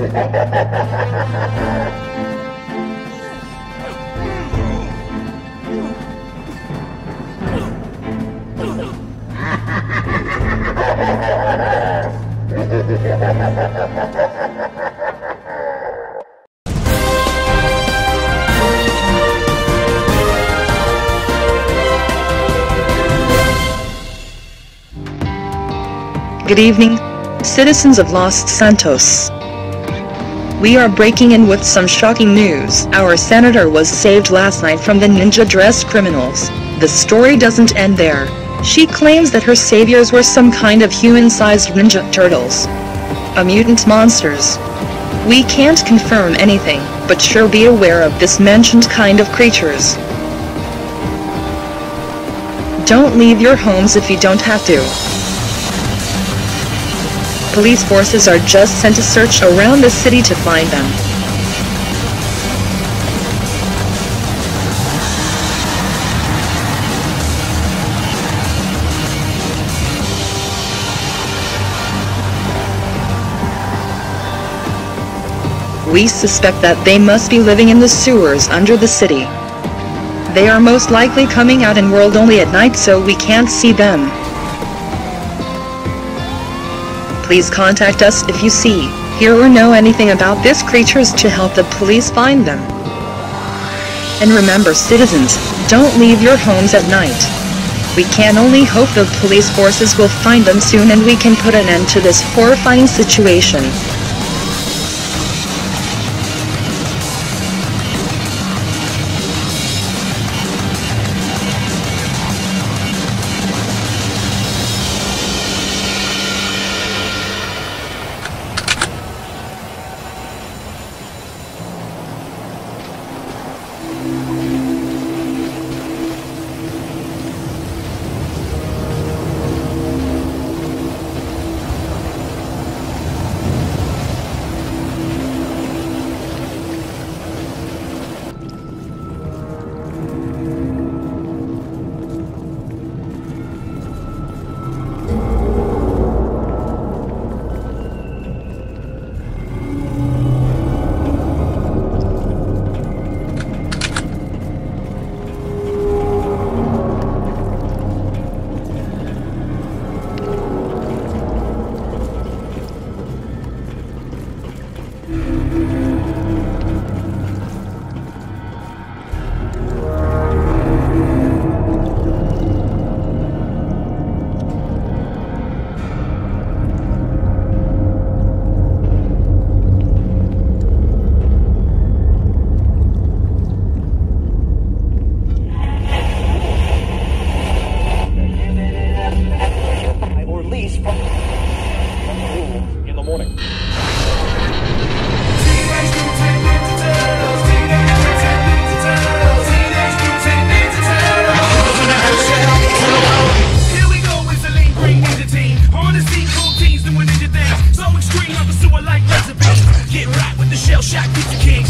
Good evening, citizens of Los Santos. We are breaking in with some shocking news. Our senator was saved last night from the ninja-dressed criminals. The story doesn't end there. She claims that her saviors were some kind of human-sized ninja turtles. A mutant monsters. We can't confirm anything, but sure be aware of this mentioned kind of creatures. Don't leave your homes if you don't have to. Police forces are just sent to search around the city to find them. We suspect that they must be living in the sewers under the city. They are most likely coming out in world only at night so we can't see them. Please contact us if you see, hear or know anything about these creatures to help the police find them. And remember citizens, don't leave your homes at night. We can only hope the police forces will find them soon and we can put an end to this horrifying situation. Things. So extreme, I'm like recipes. Get right with the shell shock pizza king.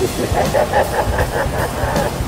Gracias.